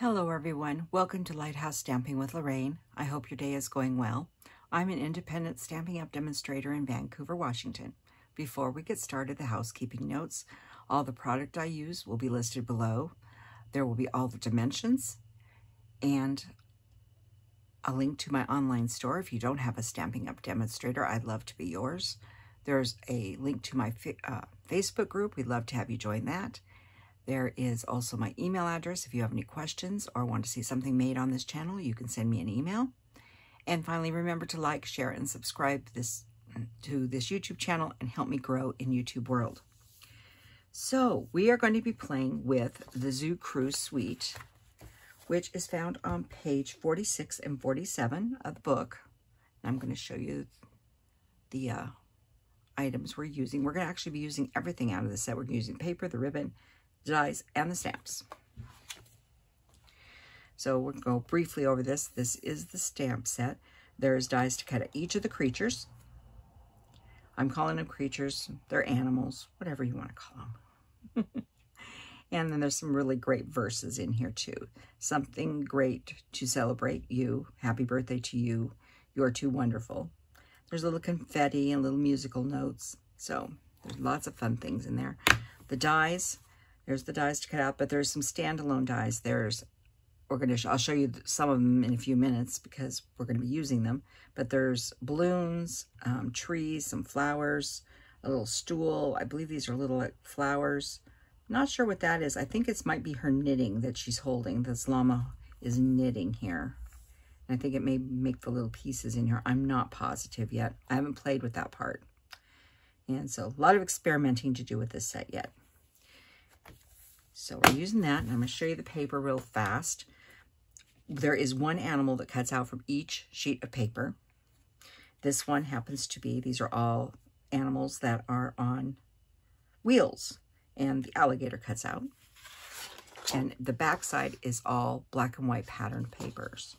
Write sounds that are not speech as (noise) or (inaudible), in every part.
Hello everyone, welcome to Lighthouse Stamping with Lorraine. I hope your day is going well. I'm an independent Stampin' Up! demonstrator in Vancouver, Washington. Before we get started, the housekeeping notes. All the product I use will be listed below. There will be all the dimensions and a link to my online store. If you don't have a Stampin' Up! demonstrator, I'd love to be yours. There's a link to my uh, Facebook group. We'd love to have you join that. There is also my email address. If you have any questions or want to see something made on this channel, you can send me an email. And finally, remember to like, share, and subscribe this to this YouTube channel and help me grow in YouTube world. So we are going to be playing with the Zoo Crew Suite, which is found on page 46 and 47 of the book. I'm going to show you the uh, items we're using. We're going to actually be using everything out of the set. We're using paper, the ribbon, dies, and the stamps. So we'll go briefly over this. This is the stamp set. There's dies to cut each of the creatures. I'm calling them creatures. They're animals, whatever you want to call them. (laughs) and then there's some really great verses in here too. Something great to celebrate you. Happy birthday to you. You're too wonderful. There's a little confetti and little musical notes. So there's lots of fun things in there. The dies, there's the dies to cut out, but there's some standalone dies. There's, we're going to, I'll show you some of them in a few minutes because we're going to be using them. But there's balloons, um, trees, some flowers, a little stool. I believe these are little like, flowers. not sure what that is. I think it might be her knitting that she's holding. This llama is knitting here. And I think it may make the little pieces in here. I'm not positive yet. I haven't played with that part. And so a lot of experimenting to do with this set yet. So we're using that, and I'm going to show you the paper real fast. There is one animal that cuts out from each sheet of paper. This one happens to be, these are all animals that are on wheels, and the alligator cuts out. And the back side is all black and white patterned papers.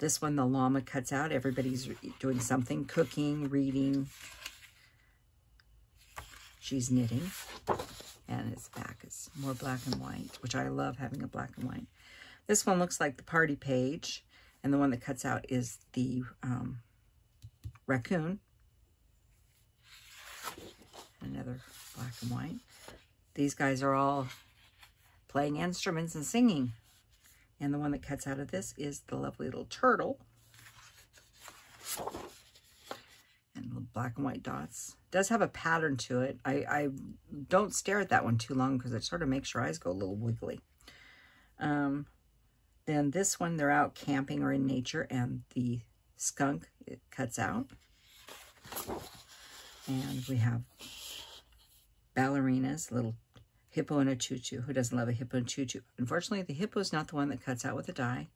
This one, the llama cuts out. Everybody's doing something, cooking, reading. She's knitting and its back is more black and white, which I love having a black and white. This one looks like the party page, and the one that cuts out is the um, raccoon. Another black and white. These guys are all playing instruments and singing. And the one that cuts out of this is the lovely little turtle black and white dots. It does have a pattern to it. I, I don't stare at that one too long because it sort of makes your eyes go a little wiggly. Um, then this one, they're out camping or in nature, and the skunk, it cuts out. And we have ballerinas, little hippo and a tutu. Who doesn't love a hippo and tutu? Unfortunately, the hippo is not the one that cuts out with a die.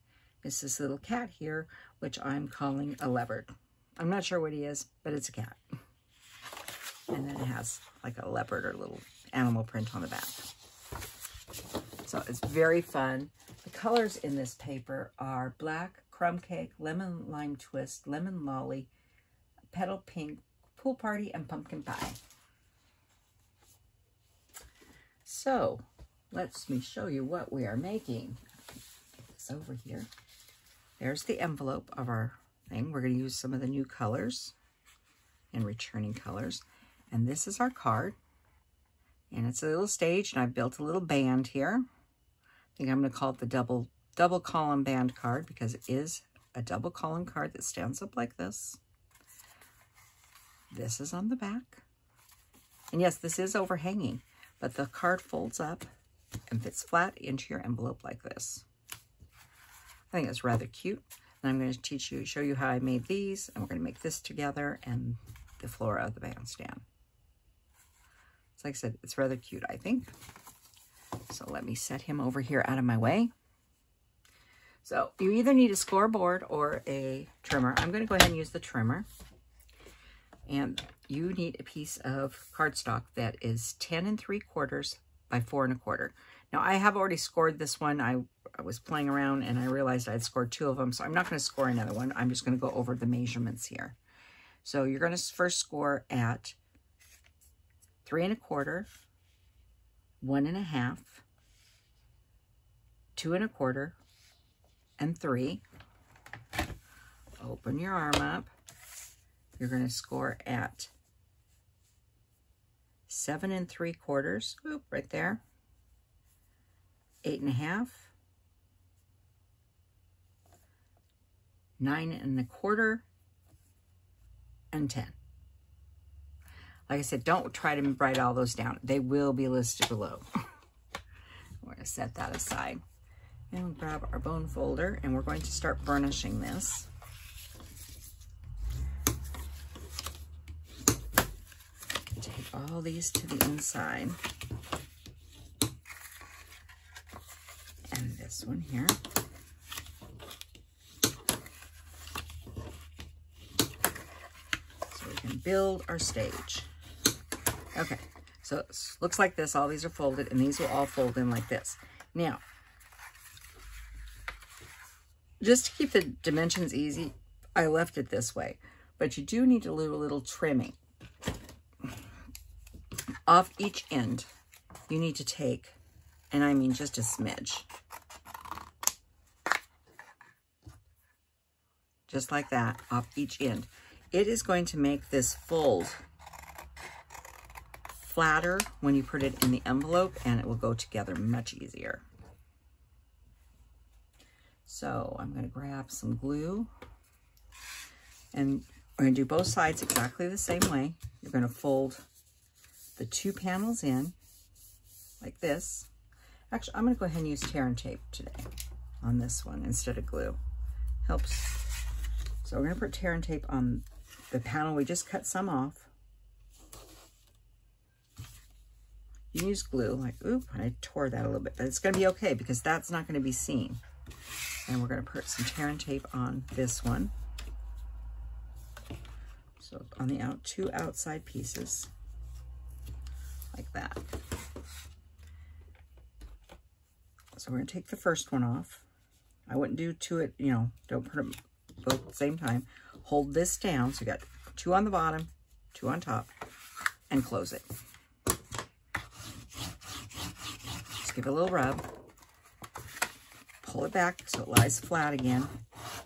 It's this little cat here, which I'm calling a leopard. I'm not sure what he is, but it's a cat. And then it has like a leopard or little animal print on the back. So it's very fun. The colors in this paper are black, crumb cake, lemon lime twist, lemon lolly, petal pink, pool party, and pumpkin pie. So let me show you what we are making. This over here. There's the envelope of our thing. We're going to use some of the new colors and returning colors. And this is our card. And it's a little stage, and I've built a little band here. I think I'm going to call it the double, double column band card because it is a double column card that stands up like this. This is on the back. And yes, this is overhanging, but the card folds up and fits flat into your envelope like this. I think it's rather cute. And I'm going to teach you, show you how I made these, and we're going to make this together and the flora of the bandstand. So like I said, it's rather cute, I think. So let me set him over here out of my way. So you either need a scoreboard or a trimmer. I'm going to go ahead and use the trimmer. And you need a piece of cardstock that is 10 and 3 quarters by 4 and a quarter. Now I have already scored this one. I I was playing around and I realized I'd scored two of them. So I'm not going to score another one. I'm just going to go over the measurements here. So you're going to first score at three and a quarter, one and a half, two and a quarter, and three. Open your arm up. You're going to score at seven and three quarters. Oop, right there. Eight and a half. Nine and a quarter. And 10. Like I said, don't try to write all those down. They will be listed below. (laughs) we're going to set that aside. And we'll grab our bone folder and we're going to start burnishing this. Take all these to the inside. And this one here. So we can build our stage. Okay, so it looks like this. All these are folded, and these will all fold in like this. Now, just to keep the dimensions easy, I left it this way. But you do need to do a little trimming. Off each end, you need to take, and I mean just a smidge. Just like that, off each end. It is going to make this fold flatter when you put it in the envelope and it will go together much easier. So I'm going to grab some glue and we're going to do both sides exactly the same way. You're going to fold the two panels in like this. Actually, I'm going to go ahead and use tear and tape today on this one instead of glue. Helps. So we're going to put tear and tape on the panel. We just cut some off. You use glue, like, oop, I tore that a little bit, but it's going to be okay because that's not going to be seen. And we're going to put some tear and tape on this one. So on the out two outside pieces, like that. So we're to take the first one off. I wouldn't do two at, you know, don't put them both at the same time. Hold this down. So you got two on the bottom, two on top, and close it. Just give it a little rub. Pull it back so it lies flat again.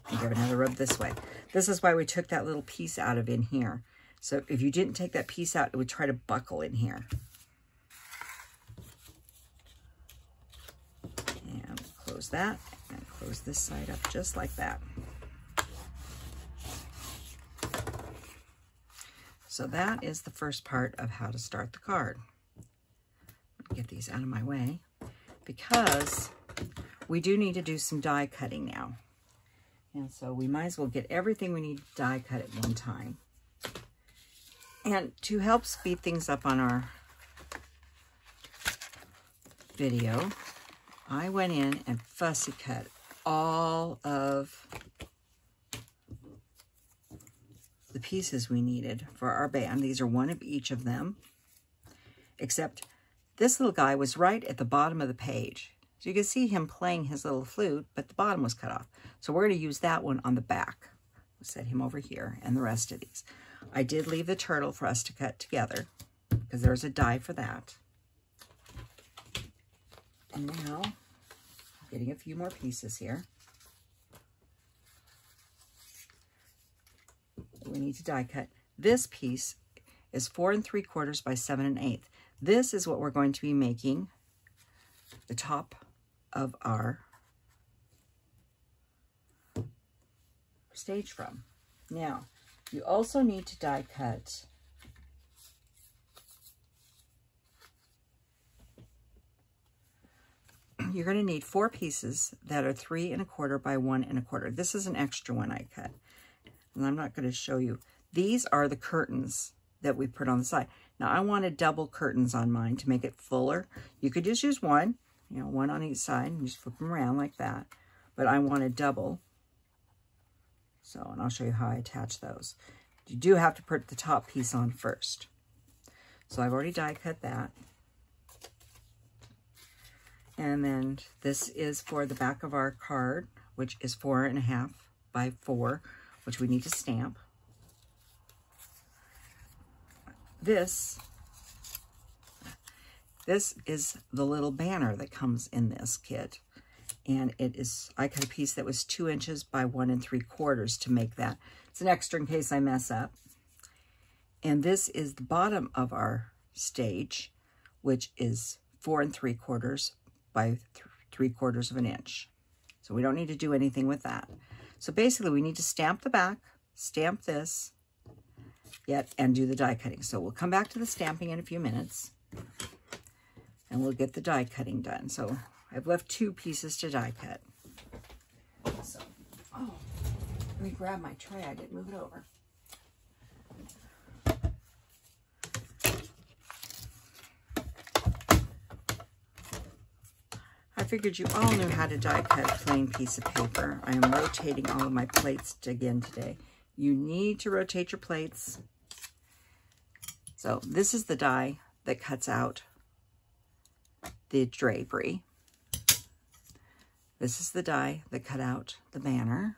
And give another rub this way. This is why we took that little piece out of in here. So if you didn't take that piece out, it would try to buckle in here. And close that and close this side up just like that. So that is the first part of how to start the card. Get these out of my way because we do need to do some die cutting now. And so we might as well get everything we need to die cut at one time. And to help speed things up on our video, I went in and fussy cut all of the pieces we needed for our band. These are one of each of them, except this little guy was right at the bottom of the page. So you can see him playing his little flute, but the bottom was cut off. So we're going to use that one on the back. We'll set him over here and the rest of these. I did leave the turtle for us to cut together because there's a die for that. And now, I'm getting a few more pieces here. We need to die cut. This piece is four and three quarters by seven and eighth. This is what we're going to be making the top of our stage from. Now, you also need to die cut (clears throat) you're going to need four pieces that are three and a quarter by one and a quarter. This is an extra one I cut. And I'm not going to show you. These are the curtains that we put on the side. Now I wanted double curtains on mine to make it fuller. You could just use one, you know, one on each side and just flip them around like that. But I wanted double. So, and I'll show you how I attach those. You do have to put the top piece on first. So I've already die cut that. And then this is for the back of our card, which is four and a half by four, which we need to stamp. This, this is the little banner that comes in this kit. And it is, I cut a piece that was two inches by one and three quarters to make that. It's an extra in case I mess up. And this is the bottom of our stage, which is four and three quarters by th three quarters of an inch. So we don't need to do anything with that. So basically we need to stamp the back, stamp this, yet, and do the die cutting. So we'll come back to the stamping in a few minutes and we'll get the die cutting done. So I've left two pieces to die cut. So, oh, let me grab my tray. I didn't move it over. Figured you all knew how to die cut a plain piece of paper. I am rotating all of my plates again today. You need to rotate your plates. So this is the die that cuts out the drapery. This is the die that cut out the banner.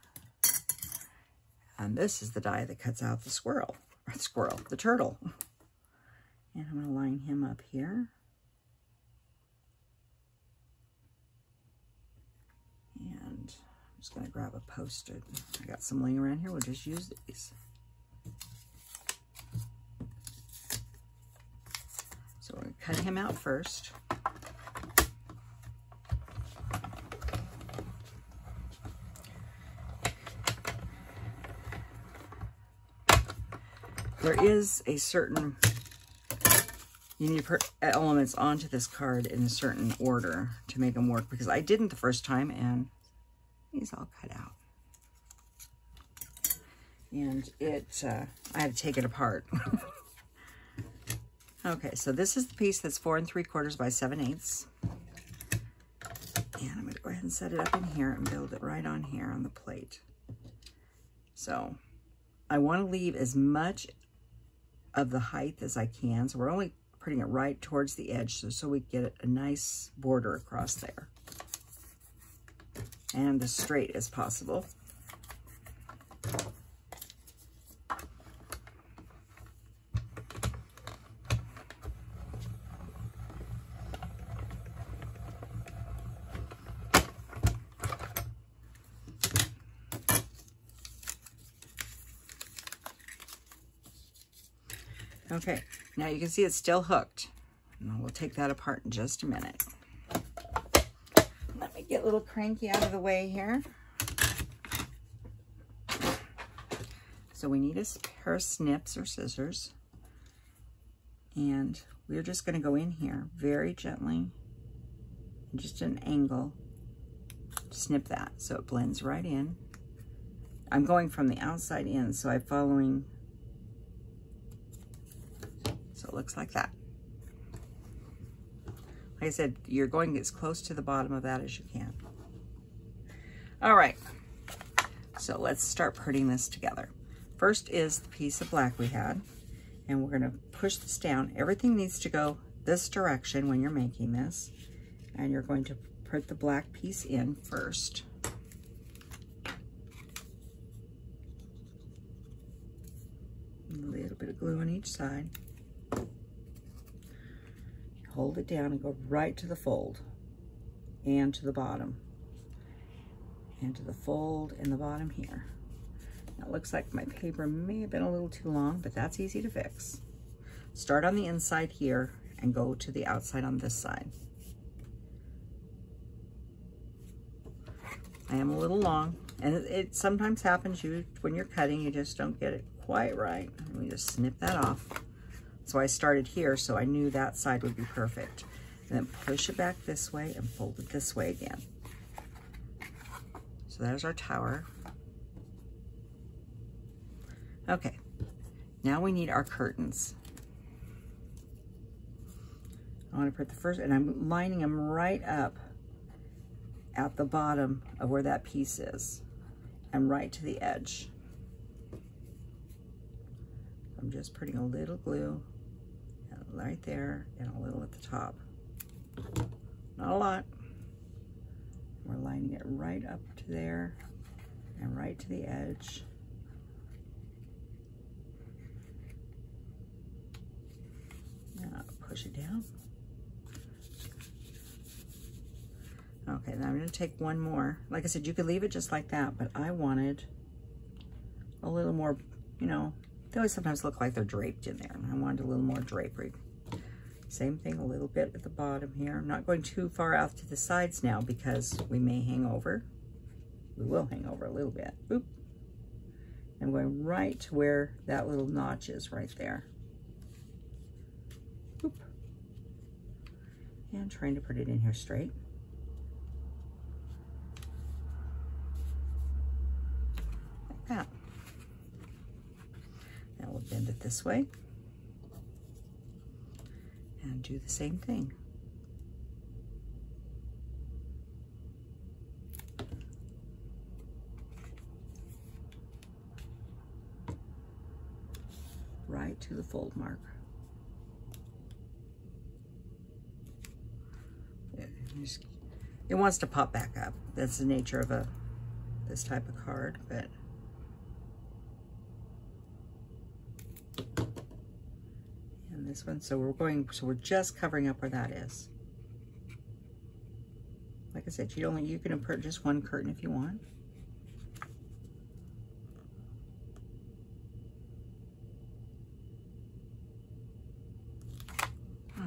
And this is the die that cuts out the squirrel, or (laughs) the squirrel, the turtle. And I'm going to line him up here. And I'm going to grab a post-it. I got some laying around here. We'll just use these. So we're going to cut him out first. There is a certain, you need to put elements onto this card in a certain order to make them work because I didn't the first time and he's all cut out. And it, uh, I had to take it apart. (laughs) okay, so this is the piece that's four and three quarters by seven eighths. And I'm to go ahead and set it up in here and build it right on here on the plate. So I want to leave as much of the height as I can. So we're only putting it right towards the edge so, so we get a nice border across there. And as straight as possible. Okay, now you can see it's still hooked. And we'll take that apart in just a minute. Little cranky out of the way here. So we need a pair of snips or scissors. And we're just going to go in here very gently, just an angle, snip that so it blends right in. I'm going from the outside in, so I'm following so it looks like that. Like I said, you're going as close to the bottom of that as you can. All right, so let's start putting this together. First is the piece of black we had, and we're gonna push this down. Everything needs to go this direction when you're making this, and you're going to put the black piece in first. A little bit of glue on each side hold it down and go right to the fold and to the bottom and to the fold in the bottom here. Now it looks like my paper may have been a little too long, but that's easy to fix. Start on the inside here and go to the outside on this side. I am a little long, and it, it sometimes happens you when you're cutting, you just don't get it quite right. Let me just snip that off. So I started here, so I knew that side would be perfect. And then push it back this way and fold it this way again. So there's our tower. Okay, now we need our curtains. I want to put the first, and I'm lining them right up at the bottom of where that piece is and right to the edge. I'm just putting a little glue right there and a little at the top. Not a lot. We're lining it right up to there and right to the edge. Now push it down. Okay, then I'm going to take one more. Like I said, you could leave it just like that, but I wanted a little more, you know, they always sometimes look like they're draped in there. I wanted a little more drapery. Same thing, a little bit at the bottom here. I'm not going too far out to the sides now because we may hang over. We will hang over a little bit. Oop. I'm going right to where that little notch is right there. Oop. And trying to put it in here straight. Like that. Now we'll bend it this way and do the same thing. Right to the fold mark. It wants to pop back up. That's the nature of a this type of card, but this one. So we're going, so we're just covering up where that is. Like I said, you only, you can put just one curtain if you want.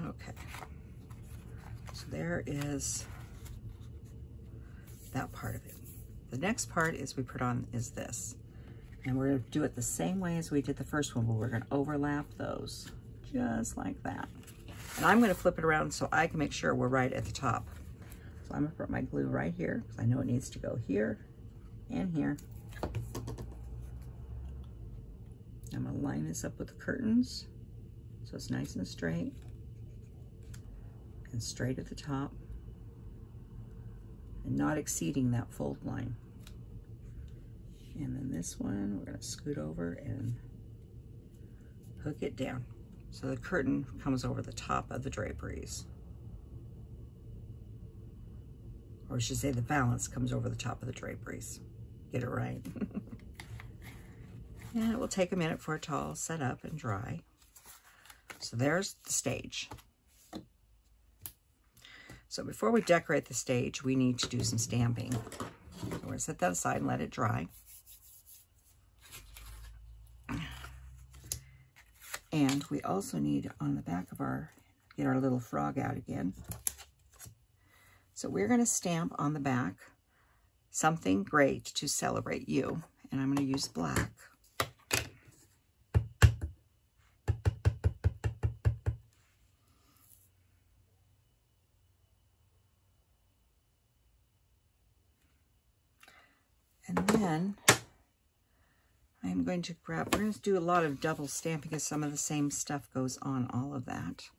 Okay. So there is that part of it. The next part is we put on is this. And we're gonna do it the same way as we did the first one, but we're gonna overlap those just like that. And I'm gonna flip it around so I can make sure we're right at the top. So I'm gonna put my glue right here because I know it needs to go here and here. I'm gonna line this up with the curtains so it's nice and straight and straight at the top and not exceeding that fold line. And then this one, we're gonna scoot over and hook it down. So the curtain comes over the top of the draperies. Or I should say the valance comes over the top of the draperies. Get it right. (laughs) and it will take a minute for it to all set up and dry. So there's the stage. So before we decorate the stage, we need to do some stamping. So we're to set that aside and let it dry. And we also need on the back of our, get our little frog out again. So we're going to stamp on the back something great to celebrate you. And I'm going to use black. And then I'm going to grab, we're going to do a lot of double stamping because some of the same stuff goes on all of that.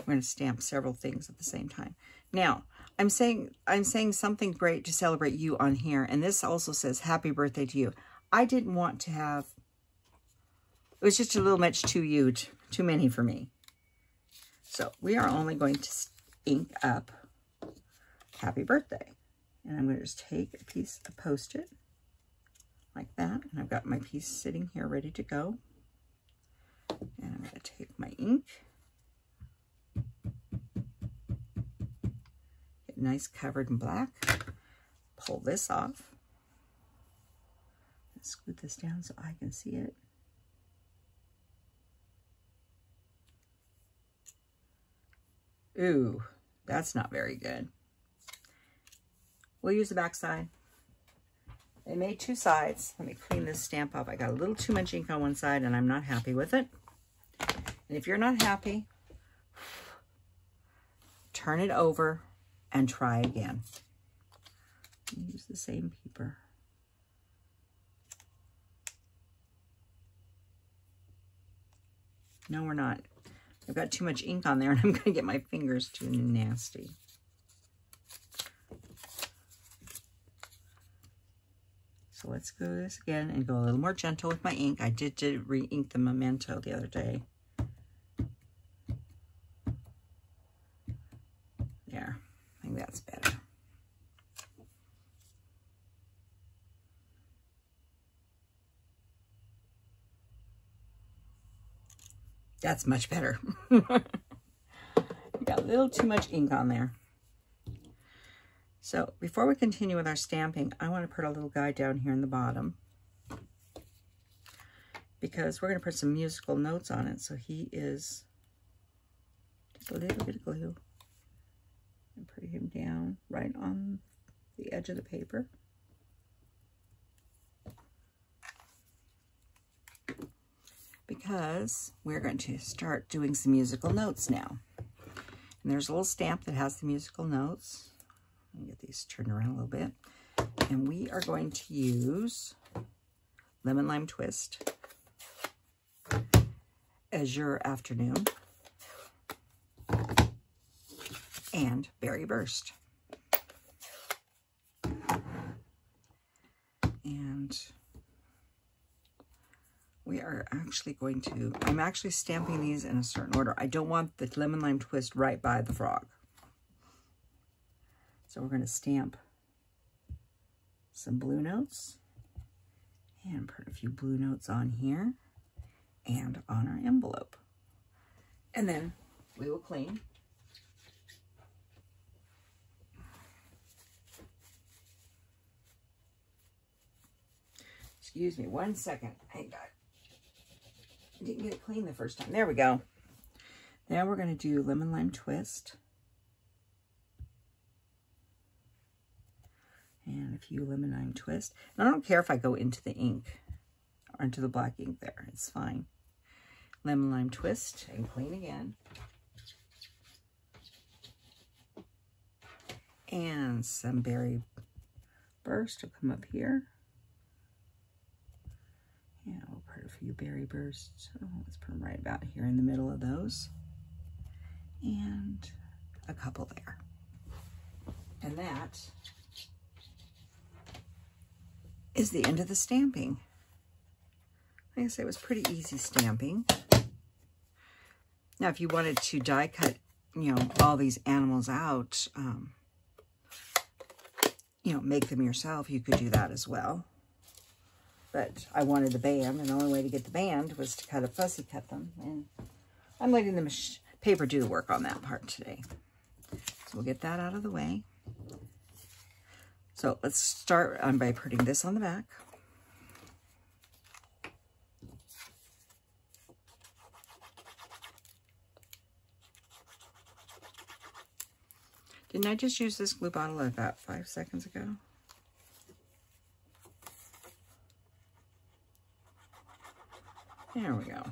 We're going to stamp several things at the same time. Now, I'm saying I'm saying something great to celebrate you on here, and this also says happy birthday to you. I didn't want to have, it was just a little much too huge, too many for me. So we are only going to ink up happy birthday. And I'm going to just take a piece of post-it like that. And I've got my piece sitting here ready to go. And I'm going to take my ink. Get nice covered in black. Pull this off. Scoot this down so I can see it. Ooh, that's not very good. We'll use the back I made two sides. Let me clean this stamp up. I got a little too much ink on one side and I'm not happy with it. And if you're not happy, turn it over and try again. Use the same paper. No, we're not. I've got too much ink on there and (laughs) I'm going to get my fingers too nasty. So let's go this again and go a little more gentle with my ink. I did, did re-ink the Memento the other day. There, I think that's better. That's much better. (laughs) got a little too much ink on there. So before we continue with our stamping, I want to put a little guy down here in the bottom because we're going to put some musical notes on it. So he is just a little bit of glue and put him down right on the edge of the paper. Because we're going to start doing some musical notes now. And there's a little stamp that has the musical notes. Get these turned around a little bit. And we are going to use Lemon Lime Twist Azure Afternoon and Berry Burst. And we are actually going to, I'm actually stamping these in a certain order. I don't want the lemon lime twist right by the frog. So we're going to stamp some blue notes and put a few blue notes on here and on our envelope. And then we will clean. Excuse me one second. I didn't get it clean the first time. There we go. Now we're going to do lemon lime twist. And a few lemon lime twist. And I don't care if I go into the ink or into the black ink there. It's fine lemon lime twist and clean again. And some berry burst will come up here. Yeah, we'll put a few berry bursts. Oh, let's put them right about here in the middle of those. And a couple there. And that is the end of the stamping. I said, it was pretty easy stamping. Now, if you wanted to die cut, you know, all these animals out, um, you know, make them yourself, you could do that as well. But I wanted the band, and the only way to get the band was to cut a fussy cut them. And I'm letting the paper do the work on that part today. So we'll get that out of the way. So let's start on by putting this on the back. Didn't I just use this glue bottle about five seconds ago? There we go.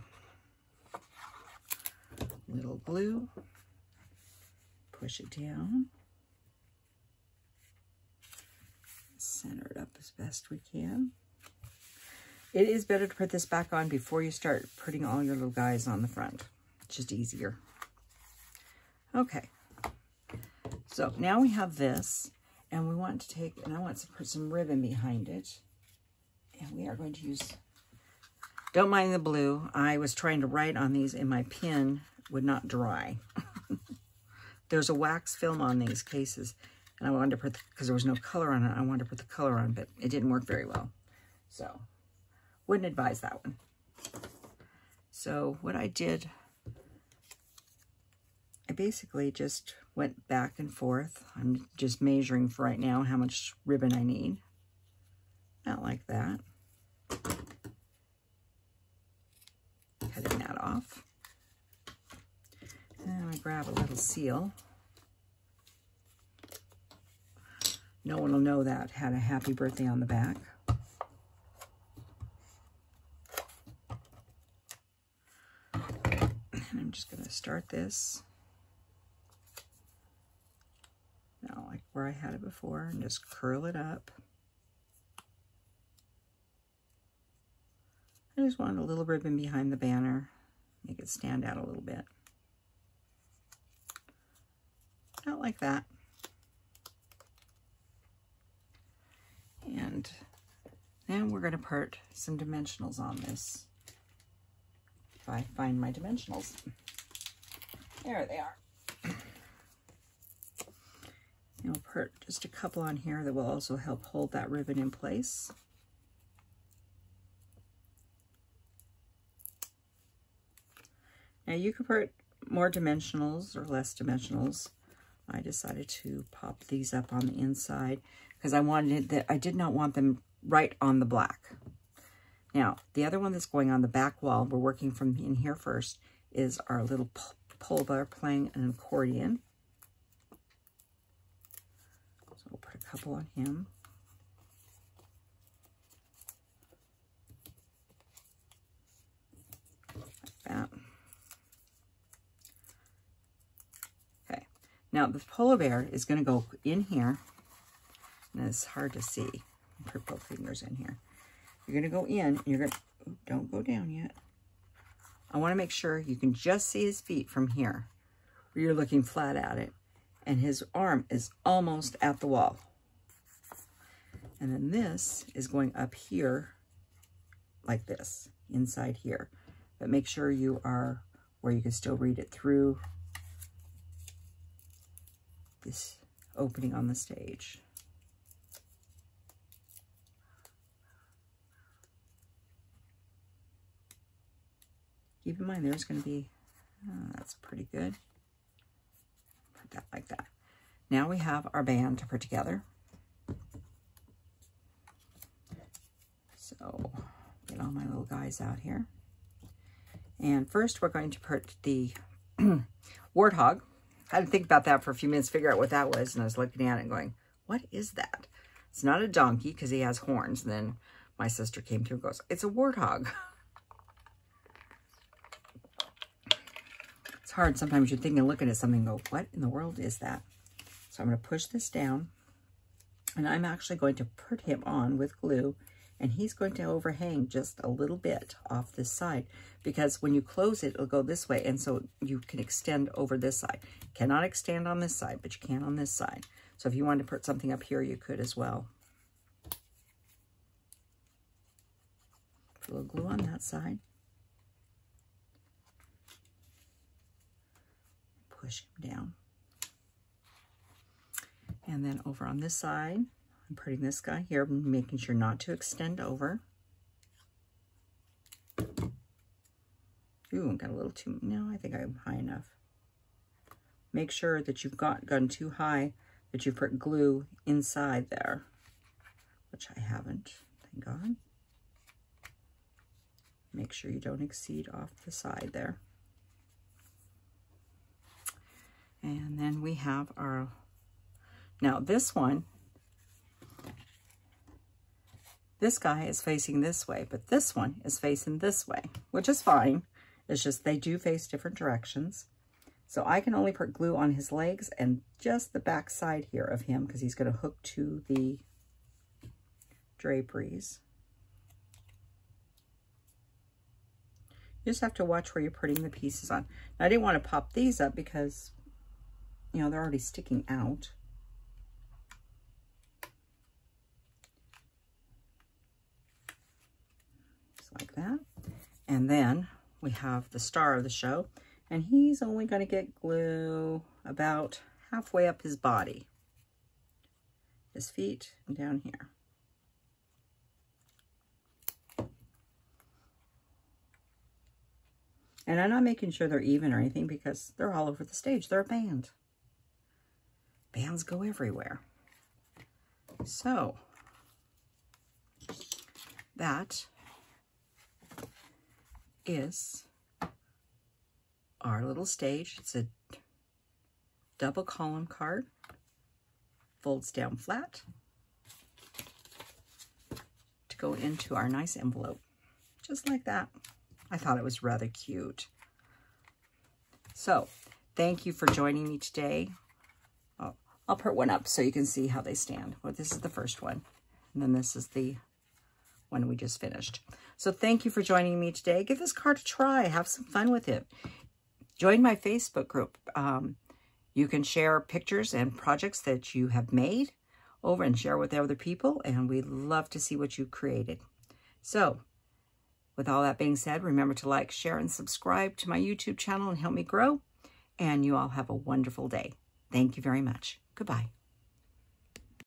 Little glue. Push it down. Center it up as best we can. It is better to put this back on before you start putting all your little guys on the front. It's just easier. Okay, so now we have this, and we want to take, and I want to put some ribbon behind it. And we are going to use, don't mind the blue. I was trying to write on these, and my pen would not dry. (laughs) There's a wax film on these cases, and I wanted to put, because there was no color on it, I wanted to put the color on, but it didn't work very well. So, wouldn't advise that one. So, what I did, I basically just went back and forth. I'm just measuring for right now how much ribbon I need. Not like that. Cutting that off. And I grab a little seal. No one will know that had a happy birthday on the back. And I'm just going to start this Now, like where I had it before and just curl it up. I just want a little ribbon behind the banner, make it stand out a little bit. Not like that. And then we're going to put some dimensionals on this. If I find my dimensionals. There they are. And we'll put just a couple on here that will also help hold that ribbon in place. Now you could put more dimensionals or less dimensionals. I decided to pop these up on the inside because I wanted that I did not want them right on the black. Now, the other one that's going on the back wall, we're working from in here first, is our little polar bear playing an accordion. So we'll put a couple on him. Like that. Okay, now the polar bear is going to go in here, and it's hard to see. Put both fingers in here. You're going to go in, and you're going to, don't go down yet. I want to make sure you can just see his feet from here, where you're looking flat at it. And his arm is almost at the wall. And then this is going up here like this, inside here. But make sure you are where you can still read it through this opening on the stage. Keep in mind there's going to be, oh, that's pretty good. Put that like that. Now we have our band to put together. So get all my little guys out here. And first we're going to put the (clears throat) warthog. I had to think about that for a few minutes, figure out what that was. And I was looking at it and going, what is that? It's not a donkey because he has horns. And then my sister came through and goes, it's a warthog. (laughs) It's hard. Sometimes you're thinking, looking at something go, what in the world is that? So I'm going to push this down. And I'm actually going to put him on with glue. And he's going to overhang just a little bit off this side. Because when you close it, it'll go this way. And so you can extend over this side. Cannot extend on this side, but you can on this side. So if you wanted to put something up here, you could as well. Put a little glue on that side. Push him down. And then over on this side, I'm putting this guy here, making sure not to extend over. Ooh, I got a little too, no, I think I'm high enough. Make sure that you've got gone too high, that you put glue inside there, which I haven't, thank God. Make sure you don't exceed off the side there. And then we have our, now this one, this guy is facing this way, but this one is facing this way, which is fine. It's just they do face different directions. So I can only put glue on his legs and just the back side here of him because he's going to hook to the draperies. You just have to watch where you're putting the pieces on. Now, I didn't want to pop these up because you know, they're already sticking out. Just like that. And then we have the star of the show, and he's only going to get glue about halfway up his body. His feet and down here. And I'm not making sure they're even or anything because they're all over the stage. They're a band. Bands go everywhere. So, that is our little stage. It's a double column card, folds down flat to go into our nice envelope, just like that. I thought it was rather cute. So, thank you for joining me today I'll put one up so you can see how they stand. Well, this is the first one. And then this is the one we just finished. So thank you for joining me today. Give this card a try. Have some fun with it. Join my Facebook group. Um, you can share pictures and projects that you have made over and share with other people. And we'd love to see what you created. So with all that being said, remember to like, share, and subscribe to my YouTube channel and help me grow. And you all have a wonderful day. Thank you very much. Goodbye.